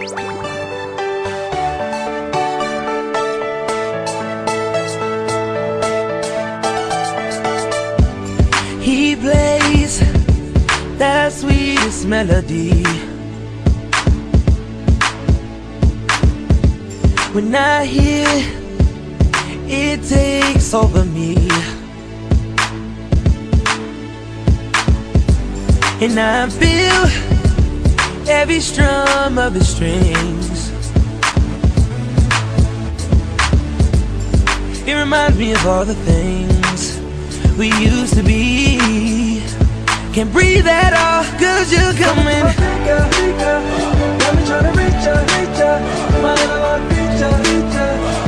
He plays that sweetest melody. When I hear it takes over me. And I feel every strum of his strings. It reminds me of all the things we used to be. Can't breathe at all, cause you're coming. Let me try to reach ya, reach ya, my love, reach ya, reach ya.